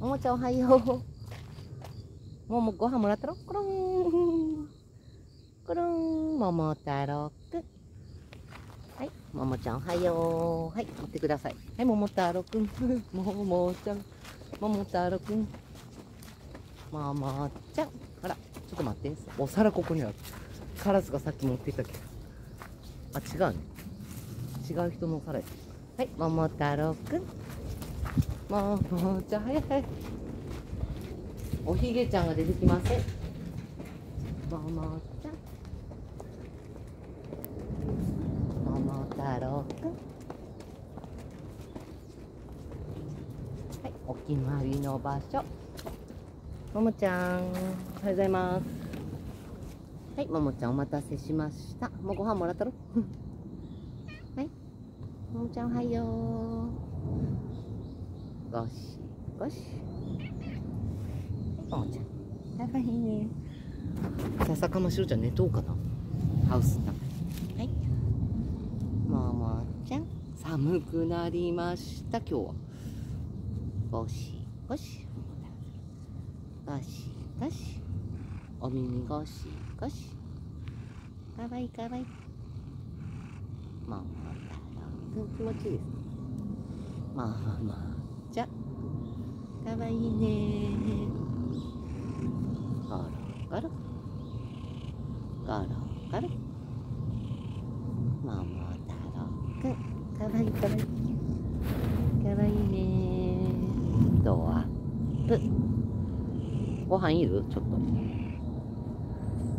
ももちゃんおはよう。ももご飯もらったろコロン。コロン、もも太郎くん。はい、ももちゃんおはよう。はい、持ってください。はい、もも太郎くん。ももちゃん。もも太郎くん。ももちゃん。あら、ちょっと待って。お皿ここにある。カラスがさっき持ってたけど。あ、違うね。違う人のお皿や。はい、もも太郎くん。まあももちゃん、はいはい。おひげちゃんが出てきません。ももちゃん。もも太郎くん。はい、お決まりの場所。ももちゃん、おはようございます。はい、ももちゃんお待たせしました。もうご飯もらったろはい。ももちゃんおはよう。ゴシゴシ？はい、ももちゃん。かわいいね。笹かましろちゃん寝とうかなハウスの中に。はい。ももちゃん、寒くなりました、今日は。ゴシゴシ。ゴシゴシ。お耳ゴシゴシ。かわいいかわいい。もも太郎くん気持ちいいです。ももちゃん。かわいいねゴロゴロ。ゴロゴロ。もも太郎くん。かわいいかわいい。かわいいねドアップ。ご飯いる？ちょっと。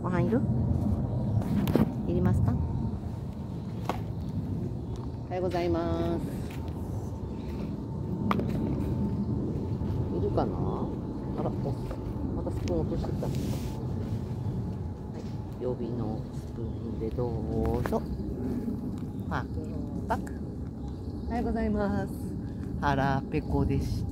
ご飯いる？いりますか？おはようございます。いるかな？あら、おまたスプーン落としてきた。はい、予備のスプーンでどうぞ。パクパク。おはようございます。腹ペコでした。